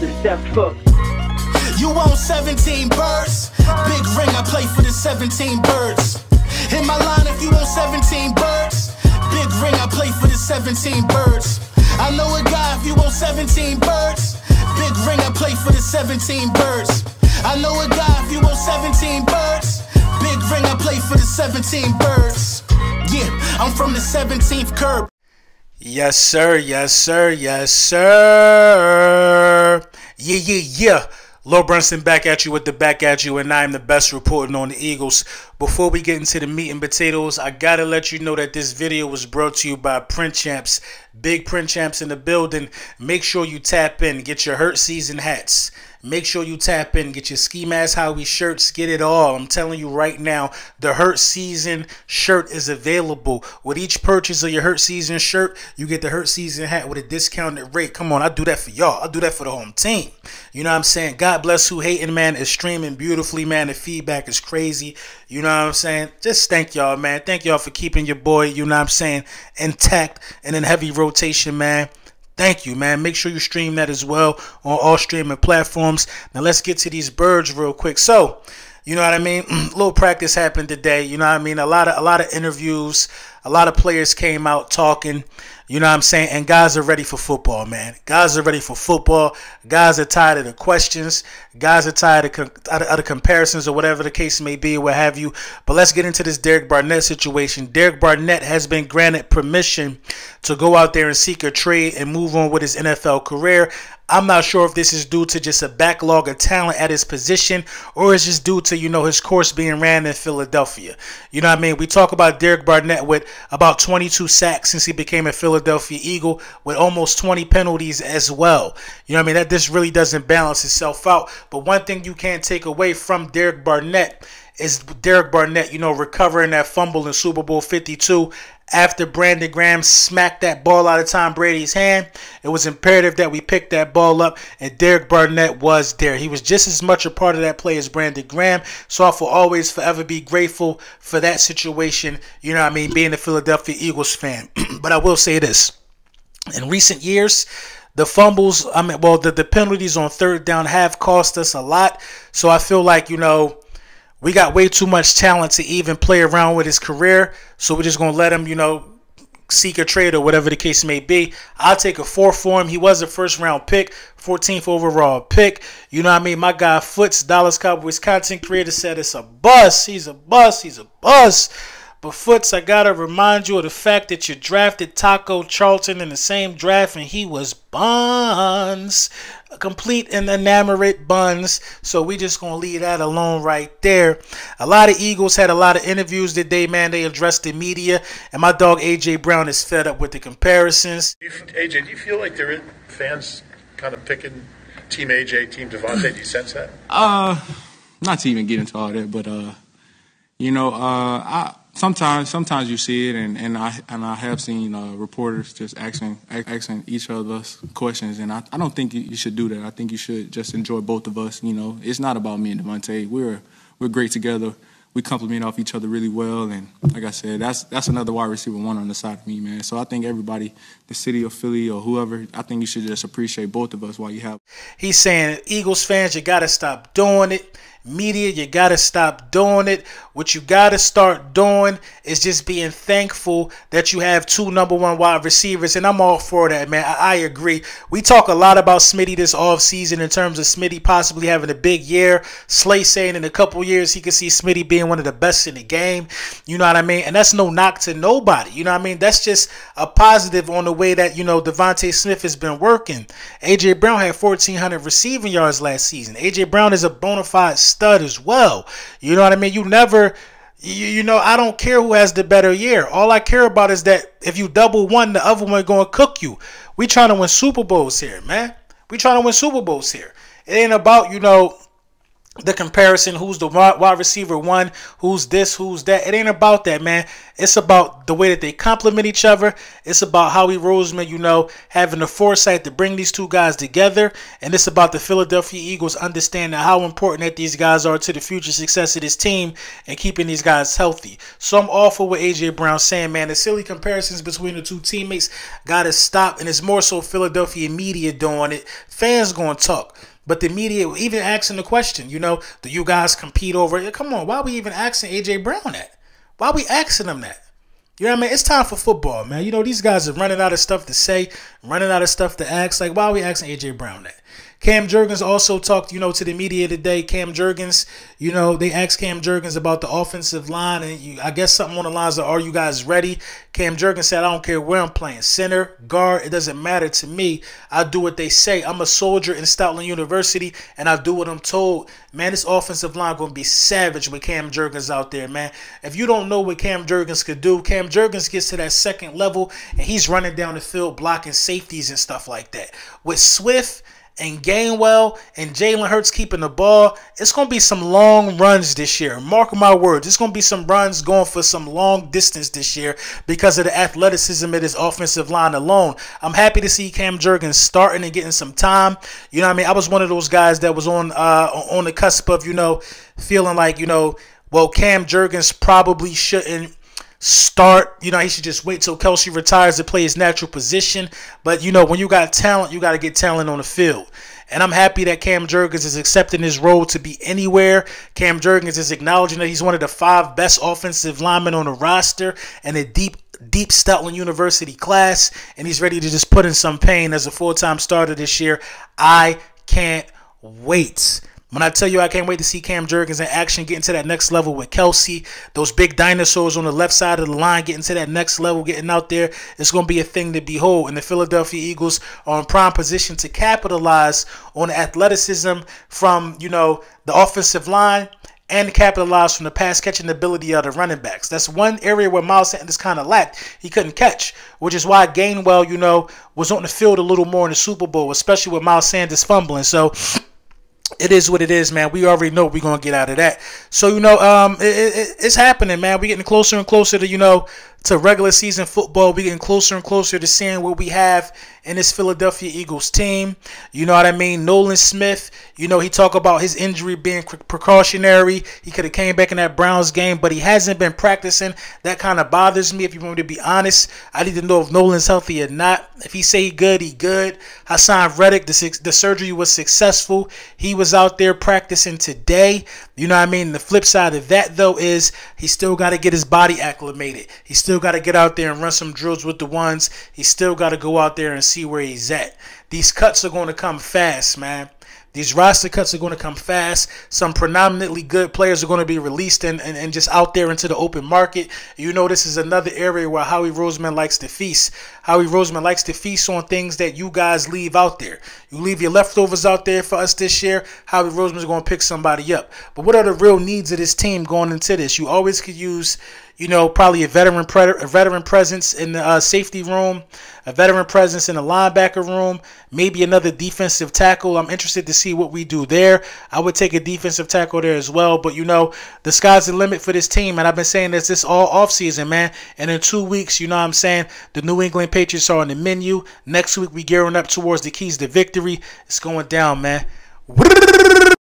the Steph Cook. You want 17 birds? Big ring, I play for the 17 birds. Hit my line if you want 17 birds. Big ring, I play for the 17 birds. I know a guy if you want 17 birds. Big ring, I play for the 17 birds. I know a guy if you want 17 birds. Big ring, I play for the 17 birds. Yeah, I'm from the 17th curb. Yes, sir. Yes, sir. Yes, sir. Yeah, yeah, yeah. Lil Brunson back at you with the back at you, and I am the best reporting on the Eagles. Before we get into the meat and potatoes, I gotta let you know that this video was brought to you by Print Champs. Big Print Champs in the building. Make sure you tap in, get your hurt season hats. Make sure you tap in, get your ski mask Howie shirts, get it all. I'm telling you right now, the Hurt Season shirt is available. With each purchase of your Hurt Season shirt, you get the Hurt Season hat with a discounted rate. Come on, I do that for y'all. I do that for the home team. You know what I'm saying? God bless who hating, man. Is streaming beautifully, man. The feedback is crazy. You know what I'm saying? Just thank y'all, man. Thank y'all for keeping your boy, you know what I'm saying, intact and in heavy rotation, man. Thank you, man. Make sure you stream that as well on all streaming platforms. Now let's get to these birds real quick. So, you know what I mean? a little practice happened today. You know what I mean? A lot of a lot of interviews. A lot of players came out talking. You know what I'm saying? And guys are ready for football, man. Guys are ready for football. Guys are tired of the questions. Guys are tired of, of, of the comparisons or whatever the case may be, what have you. But let's get into this Derek Barnett situation. Derek Barnett has been granted permission to go out there and seek a trade and move on with his NFL career. I'm not sure if this is due to just a backlog of talent at his position or it's just due to, you know, his course being ran in Philadelphia. You know what I mean? We talk about Derek Barnett with about 22 sacks since he became a Philadelphia Eagle with almost 20 penalties as well. You know what I mean? That this really doesn't balance itself out. But one thing you can't take away from Derek Barnett is Derek Barnett, you know, recovering that fumble in Super Bowl 52 after Brandon Graham smacked that ball out of Tom Brady's hand. It was imperative that we pick that ball up, and Derek Barnett was there. He was just as much a part of that play as Brandon Graham. So I will always forever be grateful for that situation, you know I mean, being a Philadelphia Eagles fan. but I will say this. In recent years, the fumbles, I mean, well, the, the penalties on third down have cost us a lot. So I feel like, you know, we got way too much talent to even play around with his career. So we're just gonna let him, you know, seek a trade or whatever the case may be. I'll take a four for him. He was a first round pick, 14th overall pick. You know what I mean? My guy Foots, Dallas Cowboys content creator, said it's a bust. He's a bust. He's a bust. But Foots, I gotta remind you of the fact that you drafted Taco Charlton in the same draft and he was buns. Complete and enamored buns. So we just gonna leave that alone right there. A lot of Eagles had a lot of interviews today, man. They addressed the media, and my dog AJ Brown is fed up with the comparisons. AJ, do you feel like there are fans kind of picking Team AJ, Team DeVonta? Do you sense that? Uh, not to even get into all that, but uh, you know, uh, I sometimes sometimes you see it, and, and I and I have seen uh, reporters just asking asking each of us questions, and I, I don't think you should do that. I think you should just enjoy both of us. You know, it's not about me and DeVonta. We're we're great together. We complement off each other really well, and like I said, that's that's another wide receiver one on the side of me, man. So I think everybody, the city of Philly or whoever, I think you should just appreciate both of us while you have. He's saying Eagles fans, you got to stop doing it. Media, you got to stop doing it. What you got to start doing is just being thankful that you have two number one wide receivers. And I'm all for that, man. I, I agree. We talk a lot about Smitty this off season in terms of Smitty possibly having a big year. Slay saying in a couple years he could see Smitty being one of the best in the game. You know what I mean? And that's no knock to nobody. You know what I mean? That's just a positive on the way that, you know, DeVonta Smith has been working. A.J. Brown had 1,400 receiving yards last season. A.J. Brown is a bona fide stud as well. You know what I mean? You never, you, you know, I don't care who has the better year. All I care about is that if you double one, the other one going to cook you. We trying to win Super Bowls here, man. We trying to win Super Bowls here. It ain't about, you know, the comparison who's the wide receiver one who's this who's that. It ain't about that man. It's about the way that they complement each other. It's about howie roseman you know having the foresight to bring these two guys together. And it's about the philadelphia eagles understanding how important that these guys are to the future success of this team and keeping these guys healthy. So i'm for what aj brown saying man. The silly comparisons between the two teammates gotta stop. And it's more so philadelphia media doing it. Fans gonna talk but the media even asking the question, you know, do you guys compete over it? Come on, why are we even asking AJ Brown that? Why are we asking him that? You know what I mean? It's time for football, man. You know, these guys are running out of stuff to say, running out of stuff to ask. Like, why are we asking AJ Brown that? Cam Jurgens also talked, you know, to the media today. Cam Jurgens, you know, they asked Cam Jurgens about the offensive line, and you, I guess something on the lines of, "Are you guys ready?" Cam Jurgens said, "I don't care where I'm playing, center, guard, it doesn't matter to me. I do what they say. I'm a soldier in Stoutland University, and I do what I'm told." Man, this offensive line gonna be savage with Cam Jurgens out there, man. If you don't know what Cam Jurgens could do, Cam Jurgens gets to that second level, and he's running down the field blocking safeties and stuff like that. With Swift and Gainwell and Jalen Hurts keeping the ball, it's going to be some long runs this year. Mark my words, it's going to be some runs going for some long distance this year because of the athleticism of this offensive line alone. I'm happy to see Cam Jurgens starting and getting some time. You know I mean? I was one of those guys that was on uh, on the cusp of, you know, feeling like, you know, well, Cam Jurgens probably shouldn't start. You know, he should just wait till Kelce retires to play his natural position. But you know, when you got talent, you got to get talent on the field. And I'm happy that Cam Jurgens is accepting his role to be anywhere. Cam Jurgens is acknowledging that he's one of the five best offensive linemen on the roster and a deep deep Stoutland University class, and he's ready to just put in some pain as a full-time starter this year. I can't wait. When I tell you I can't wait to see Cam Jurgens in action, getting to that next level with Kelce, those big dinosaurs on the left side of the line, getting to that next level, getting out there, it's going to be a thing to behold. And the Philadelphia Eagles are in prime position to capitalize on athleticism from, you know, the offensive line and capitalize from the pass catching ability of the running backs. That's one area where Miles Sanders kind of lacked. He couldn't catch, which is why Gainwell, you know, was on the field a little more in the Super Bowl, especially with Miles Sanders fumbling. So, it is what it is, man. We already know we're gonna get out of that. So you know, um, it, it, it's happening, man. We're getting closer and closer to you know to regular season football. We're getting closer and closer to seeing what we have in this Philadelphia Eagles team. You know what I mean? Nolan Smith, you know, he talked about his injury being precautionary. He could have came back in that Browns game, but he hasn't been practicing. That kind of bothers me, if you want me to be honest. I need to know if Nolan's healthy or not. If he say he good, he good. Haason Reddick, the, the surgery was successful. He was out there practicing today. You know what I mean? The flip side of that, though, is he still got to get his body acclimated. He still got to get out there and run some drills with the ones. He still got to go out there and see where he's at. These cuts are going to come fast, man. These roster cuts are going to come fast. Some predominantly good players are going to be released and, and, and just out there into the open market. You know, this is another area where Howie Roseman likes to feast. Howie Roseman likes to feast on things that you guys leave out there. You leave your leftovers out there for us this year. Howie Roseman's going to pick somebody up. But what are the real needs of this team going into this? You always could use you know, probably a veteran a veteran presence in the uh, safety room, a veteran presence in the linebacker room, maybe another defensive tackle. I'm interested to see what we do there. I would take a defensive tackle there as well, but you know, the sky's the limit for this team, and I've been saying this this all offseason, man. And in two weeks, you know what I'm saying, the New England Patriots are on the menu. Next week, we gearing up towards the keys to victory. It's going down, man.